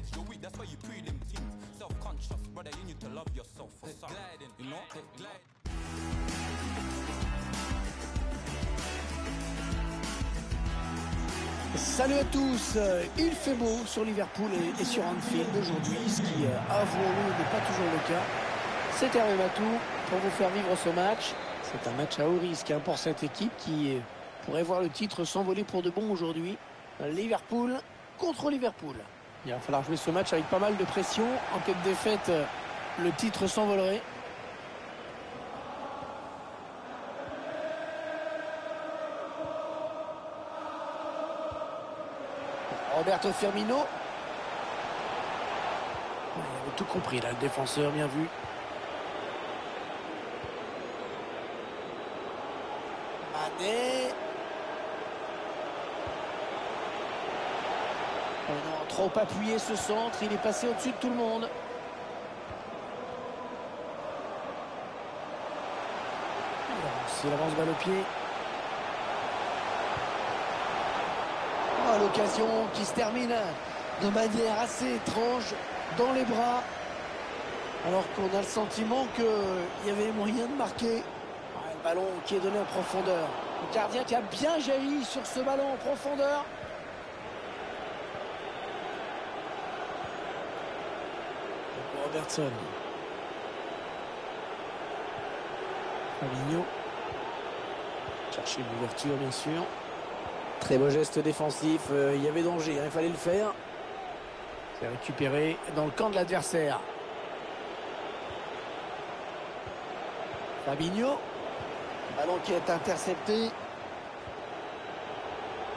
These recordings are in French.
edge, you're weak, that's why you prelim teams. Self conscious, brother, you need to love yourself for something. Gliding, you know? Glide. Salut à tous, il fait beau sur Liverpool et, et sur Anfield aujourd'hui, ce qui, euh, avouons-le, n'est pas toujours le cas. C'est Hervé Matou pour vous faire vivre ce match. C'est un match à haut risque hein, pour cette équipe qui euh, pourrait voir le titre s'envoler pour de bon aujourd'hui. Liverpool contre Liverpool. Il va falloir jouer ce match avec pas mal de pression. En cas de défaite, euh, le titre s'envolerait. Roberto Firmino. Il avait tout compris là, le défenseur, bien vu. Mané. Oh non, trop appuyé ce centre, il est passé au-dessus de tout le monde. Il avance, balle au pied. L'occasion qui se termine de manière assez étrange dans les bras. Alors qu'on a le sentiment qu'il y avait moyen de marquer. Le ballon qui est donné en profondeur. Le gardien qui a bien jailli sur ce ballon en profondeur. Robertson. Fabinho. Chercher l'ouverture bien sûr. Très beau geste défensif, euh, il y avait danger, hein, il fallait le faire. C'est récupéré dans le camp de l'adversaire. Fabinho. Ballon qui est intercepté.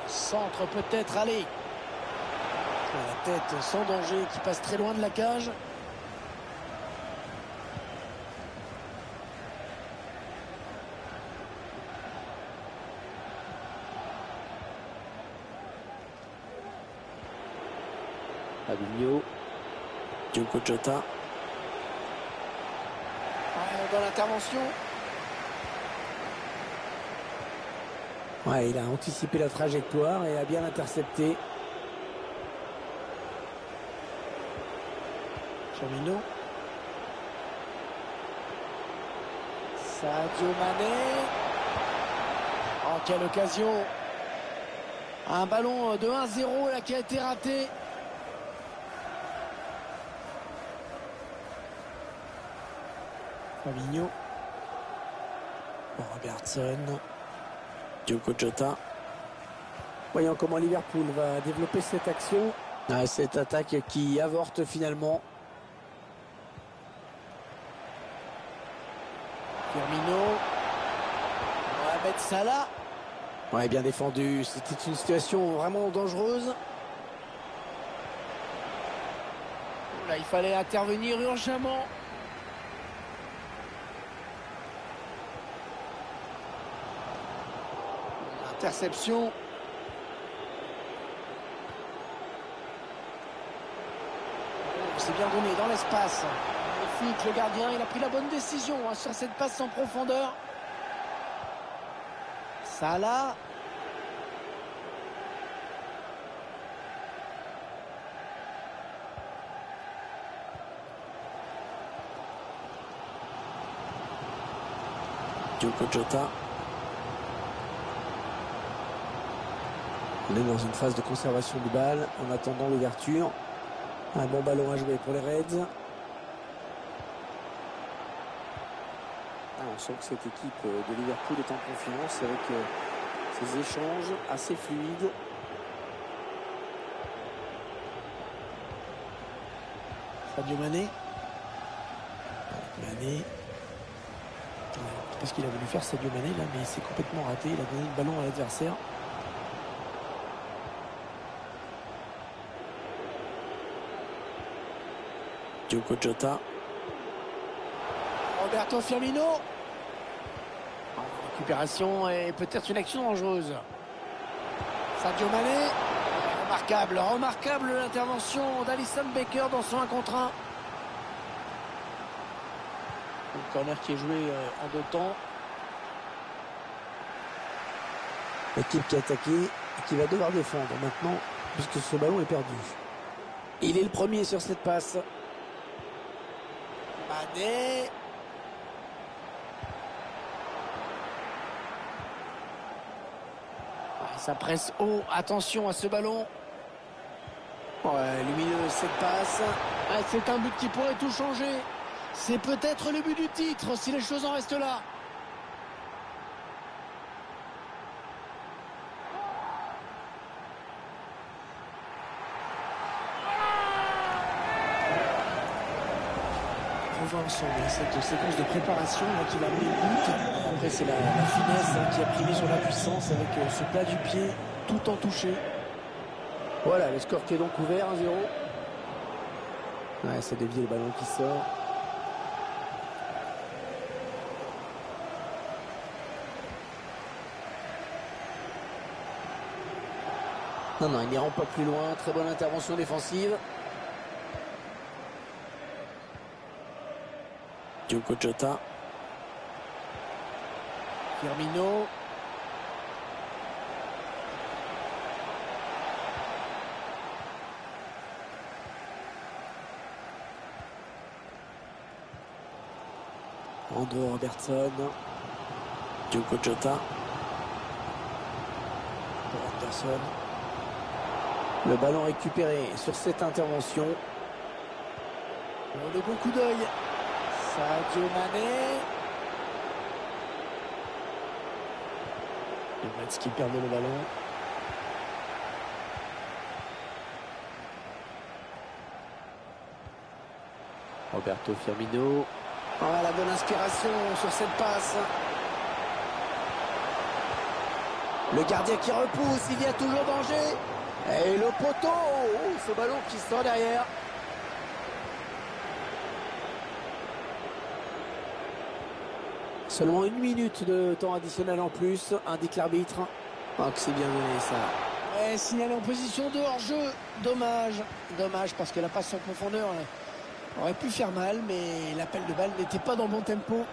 Centre peut-être, allez. La tête sans danger qui passe très loin de la cage. Fabinho. Diogo Jota. Dans l'intervention. Ouais, il a anticipé la trajectoire et a bien intercepté. Firmino. Sadio Mané. En quelle occasion? Un ballon de 1-0 là qui a été raté. Fabinho. Robertson. Diogo Jota. Voyons comment Liverpool va développer cette action. Ah, cette attaque qui avorte finalement. Firmino. Mohamed Salah. Ouais, bien défendu. C'était une situation vraiment dangereuse. Là, il fallait intervenir urgemment. Interception. C'est bien donné dans l'espace. Magnifique le gardien, il a pris la bonne décision hein, sur cette passe en profondeur. Salah. Diogo Jota. On est dans une phase de conservation du bal en attendant l'ouverture. Un bon ballon à jouer pour les Reds. Ah, on sent que cette équipe euh, de Liverpool est en confiance avec euh, ces échanges assez fluides. Sadio Mané. Mané. Qu'est-ce qu'il a voulu faire Sadio Mané là, mais c'est complètement raté. Il a donné le ballon à l'adversaire. Diogo Jota. Roberto Firmino. Récupération et peut-être une action dangereuse. Sadio Mané. Remarquable, remarquable l'intervention d'Alisson Baker dans son 1 contre 1. Le corner qui est joué euh, en deux temps. L'équipe qui a attaqué et qui va devoir défendre maintenant puisque ce ballon est perdu. Il est le premier sur cette passe. Ah, ça presse haut. Attention à ce ballon. Ouais, lumineuse cette passe. Ah, c'est un but qui pourrait tout changer. C'est peut-être le but du titre si les choses en restent là. Cette séquence de préparation là, qui va amener le but. Après, c'est la, finesse hein, qui a primé sur la puissance avec euh, ce plat du pied tout en touché. Voilà, le score qui est donc ouvert, 1-0. Ouais, c'est dévié le ballon qui sort. Non, non, il n'ira pas plus loin. Très bonne intervention défensive. Diogo Jota. Firmino. Andrew Robertson. Diogo Jota. Anderson. Le ballon récupéré sur cette intervention. Le bon coup d'œil. Sadio Mané. Le qui perd le ballon. Roberto Firmino. Oh, la bonne inspiration sur cette passe. Le gardien qui repousse, il y a toujours danger. Et le poteau, oh, ce ballon qui sort derrière. Seulement une minute de temps additionnel en plus, indique l'arbitre. Oh, que c'est bien donné ça. Ouais, signalé en position de hors-jeu. Dommage, dommage parce que la passe en profondeur aurait pu faire mal, mais l'appel de balle n'était pas dans le bon tempo.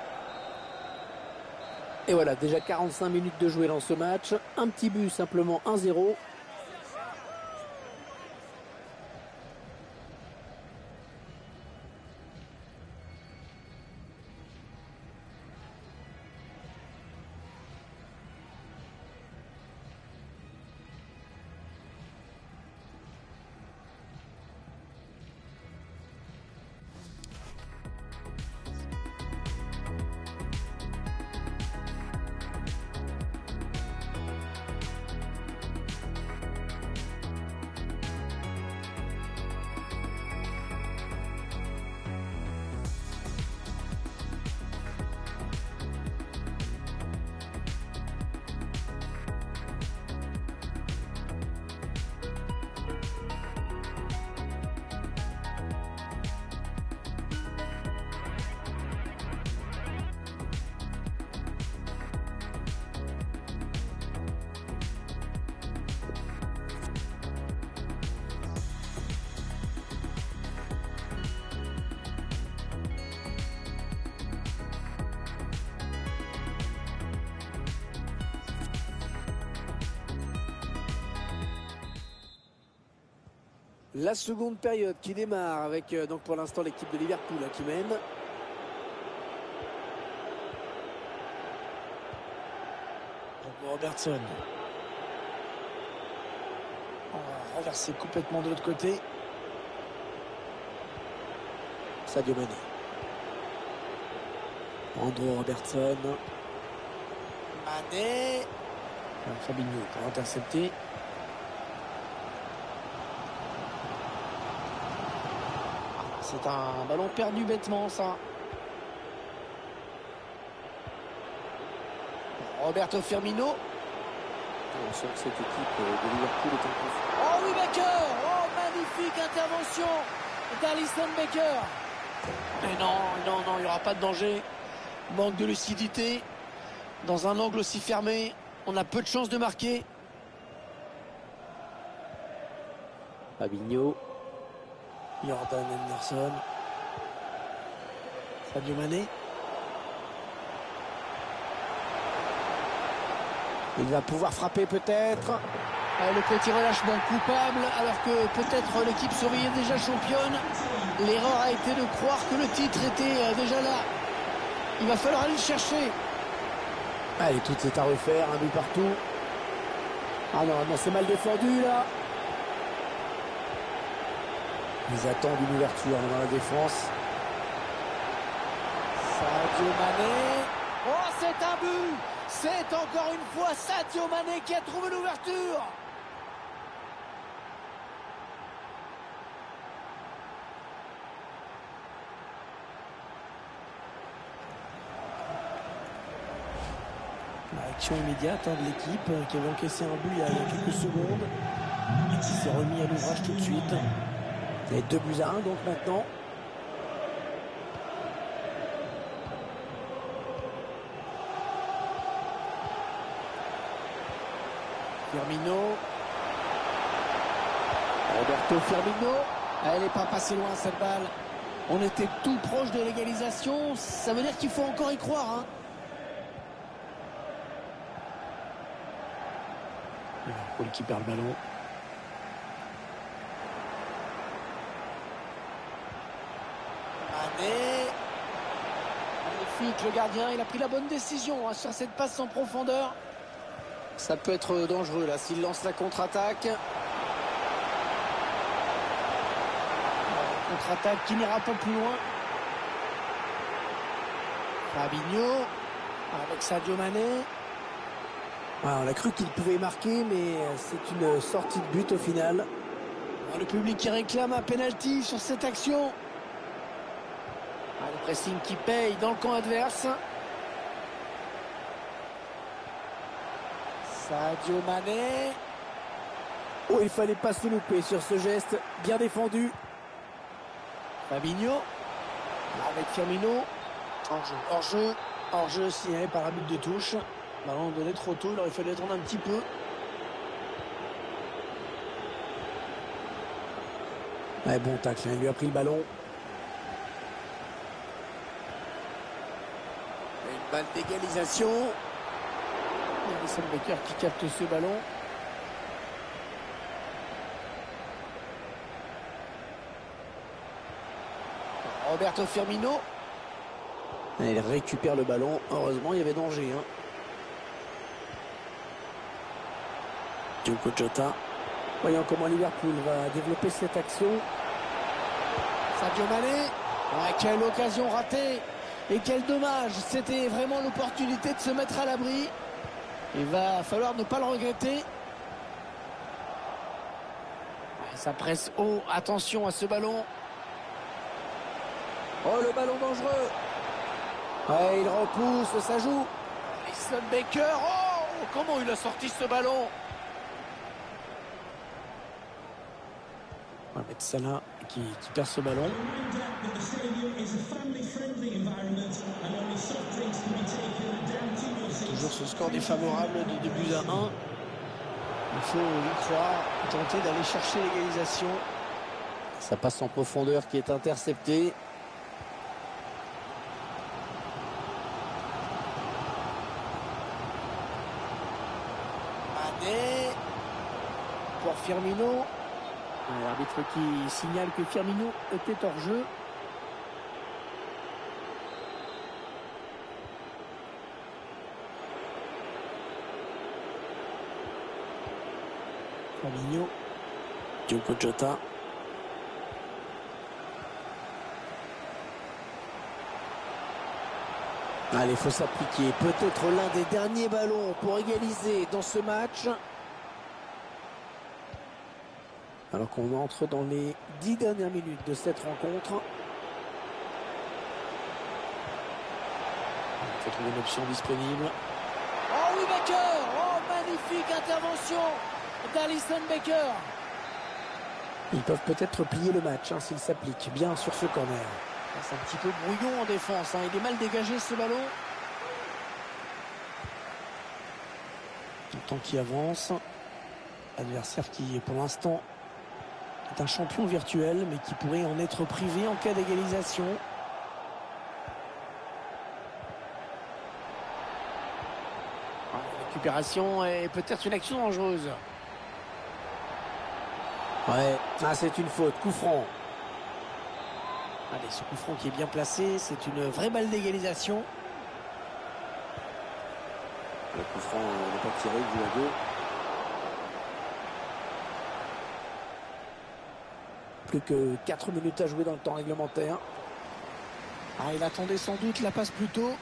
Et voilà, déjà 45 minutes de jouer dans ce match. Un petit but, simplement 1-0. La seconde période qui démarre avec euh, donc pour l'instant l'équipe de Liverpool hein, qui mène. Robertson. On va renverser complètement de l'autre côté. Sadio Mané. Andrew Robertson. Mané. Fabinho pour intercepter. C'est un ballon perdu bêtement, ça. Roberto Firmino. On sent que cette équipe de Liverpool est en Oh oui, Baker Oh, magnifique intervention d'Alisson Baker. Mais non, non, non, il n'y aura pas de danger. Manque de lucidité. Dans un angle aussi fermé, on a peu de chances de marquer. Fabinho. Jordan Anderson. Sadio Mané. Il va pouvoir frapper peut-être. Euh, le petit relâchement coupable, alors que peut-être l'équipe se voyait déjà championne. L'erreur a été de croire que le titre était euh, déjà là. Il va falloir aller le chercher. Allez, tout est à refaire, un but partout. Ah non, non, c'est mal défendu là. Ils attendent une ouverture dans la défense. Sadio Mané. Oh, c'est un but C'est encore une fois Sadio Mané qui a trouvé l'ouverture Action immédiate hein, de l'équipe euh, qui avait encaissé un but il y a, il y a quelques secondes et qui s'est remis à l'ouvrage tout de suite. Et deux buts à un donc maintenant. Firmino. Roberto Firmino. Elle n'est pas passée loin cette balle. On était tout proche de l'égalisation. Ça veut dire qu'il faut encore y croire. Hein. Qui perd le ballon. Mané. Magnifique le gardien. Il a pris la bonne décision hein, sur cette passe en profondeur. Ça peut être dangereux là s'il lance la contre-attaque. Contre-attaque qui n'ira pas plus loin. Fabinho avec Sadio Mané. Ah, on a cru qu'il pouvait marquer, mais c'est une sortie de but au final. Ah, le public qui réclame un penalty sur cette action. Pressing qui paye dans le camp adverse. Sadio Mané. Oh, il fallait pas se louper sur ce geste. Bien défendu. Fabinho. Avec Firmino. Hors-jeu. Hors-jeu. Hors-jeu signalé par un but de touche. Ballon donné trop tôt, il aurait fallu attendre un petit peu. Ouais, bon tacle, hein, il lui a pris le ballon. Balle d'égalisation. Alison Becker qui capte ce ballon. Roberto Firmino. Il récupère le ballon. Heureusement, il y avait danger. Hein. Diogo Jota. Voyons comment Liverpool va développer cette action. Sadio Mané. Quelle occasion ratée. Et quel dommage. C'était vraiment l'opportunité de se mettre à l'abri. Il va falloir ne pas le regretter. Ça presse haut. Attention à ce ballon. Oh, le ballon dangereux. Il repousse, ça joue. Alisson Baker. Oh, comment il a sorti ce ballon Avec Salah qui, qui perd ce ballon. Toujours ce score défavorable de 2 buts à 1. Il faut y croire, tenter d'aller chercher l'égalisation. Ça passe en profondeur qui est intercepté. Mané pour Firmino. L'arbitre qui signale que Firmino était hors jeu. Fabinho. Diogo Jota. Allez, il faut s'appliquer. Peut-être l'un des derniers ballons pour égaliser dans ce match. Alors qu'on entre dans les dix dernières minutes de cette rencontre. Il faut trouver une option disponible. Oh oui, Baker Oh, magnifique intervention d'Alison Baker. Ils peuvent peut-être plier le match hein, s'ils s'appliquent bien sur ce corner. C'est un petit peu brouillon en défense. Hein. Il est mal dégagé ce ballon. Le temps qui avance. Adversaire qui, pour l'instant, est un champion virtuel, mais qui pourrait en être privé en cas d'égalisation. Récupération et peut-être une action dangereuse. Ouais, ah, c'est une faute, coup franc. Allez, ce coup franc qui est bien placé, c'est une vraie balle d'égalisation. Le coup franc n'est pas tiré, du à deux. Plus que 4 minutes à jouer dans le temps réglementaire. Ah, il attendait sans doute la passe plus tôt.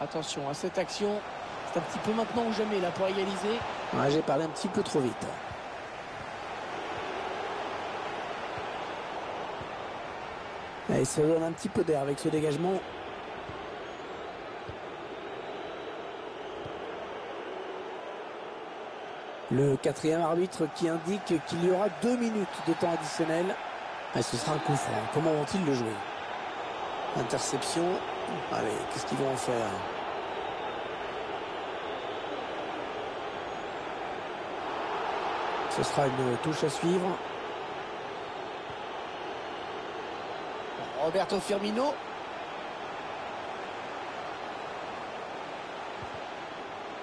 Attention à cette action. C'est un petit peu maintenant ou jamais là pour égaliser. J'ai parlé un petit peu trop vite. Et il se donne un petit peu d'air avec ce dégagement. Le quatrième arbitre qui indique qu'il y aura deux minutes de temps additionnel. Et ce sera un coup franc. Comment vont-ils le jouer? Interception. Allez, qu'est-ce qu'ils vont en faire? Ce sera une touche à suivre. Roberto Firmino.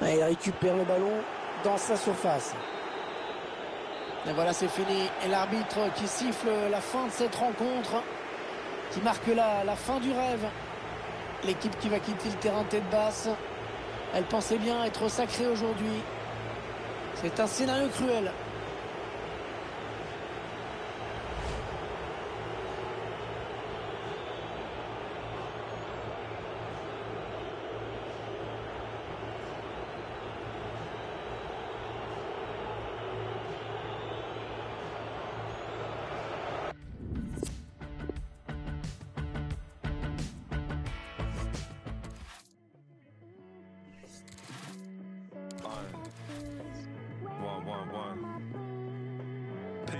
Et il récupère le ballon dans sa surface. Et voilà, c'est fini. Et l'arbitre qui siffle la fin de cette rencontre, qui marque la, la fin du rêve. L'équipe qui va quitter le terrain tête basse. Elle pensait bien être sacrée aujourd'hui. C'est un scénario cruel.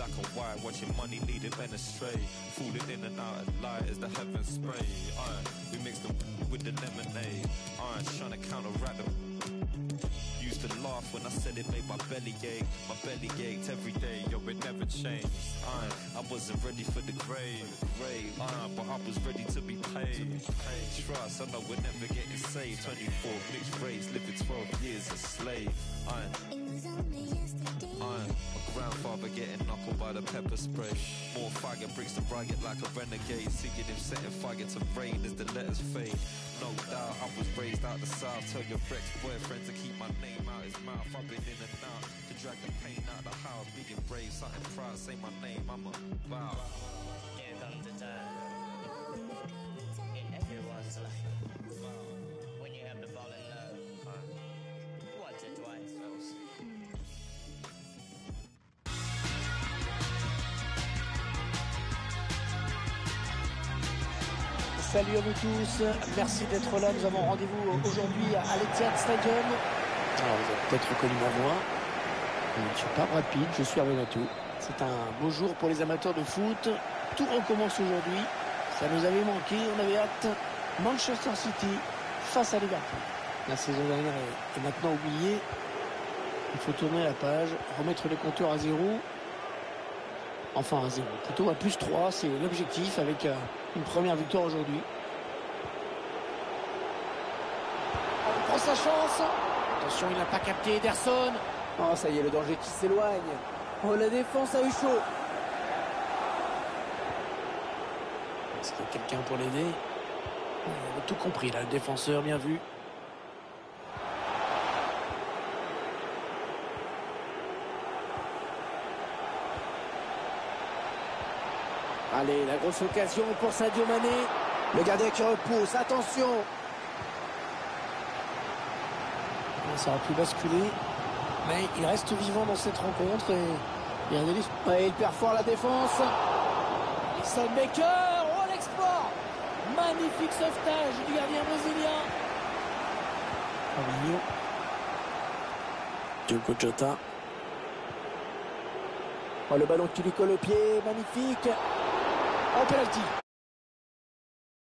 Black and white, watching money lead leading men astray. Falling in and out of light as the heavens spray. Aye. We mix them with the lemonade. Aye. Trying to counteract them. Used to laugh when I said it made my belly ache. My belly ached every day, yo, it never changed. Aye. I wasn't ready for the grave. Aye. But I was ready to be paid. Trust, I know we're never getting saved. 24 mixed race, living 12 years a slave. Aye. Aye, my grandfather getting knuckled by the pepper spray. More faggot brings the riot like a renegade. Seeing him setting fire to rain as the letters fade. No doubt I was raised out the south. Tell your ex boyfriend to keep my name out his mouth. I've been in and out to drag the pain out the house. Being brave, something proud, say my name. I'm a bow. Here comes time in everyone's life Salut à vous tous, merci d'être là. Nous avons rendez-vous aujourd'hui à l'Etihad Stadium. Alors vous avez peut-être reconnu ma voix. Je ne suis pas rapide, je suis Arvenatou. C'est un beau jour pour les amateurs de foot. Tout recommence aujourd'hui. Ça nous avait manqué, on avait hâte. Manchester City face à Liverpool. La saison dernière est, est maintenant oubliée. Il faut tourner la page, remettre les compteurs à zéro. Enfin à zéro, plutôt à plus 3, c'est l'objectif avec euh, une première victoire aujourd'hui. On prend sa chance. Attention, il n'a pas capté Ederson. Oh, ça y est, le danger qui s'éloigne. Oh, la défense a eu chaud. Est-ce qu'il y a quelqu'un pour l'aider? Il avait tout compris là, le défenseur, bien vu. Allez, la grosse occasion pour Sadio Mané. Le gardien qui repousse, attention. Ça aurait pu basculer. Mais il reste vivant dans cette rencontre et il réalise. Ouais, il perd fort la défense. Baker, oh l'exploit Magnifique sauvetage du gardien brésilien. Fabinho. Diogo Jota. Oh, le ballon qui lui colle au pied, magnifique. Au penalty.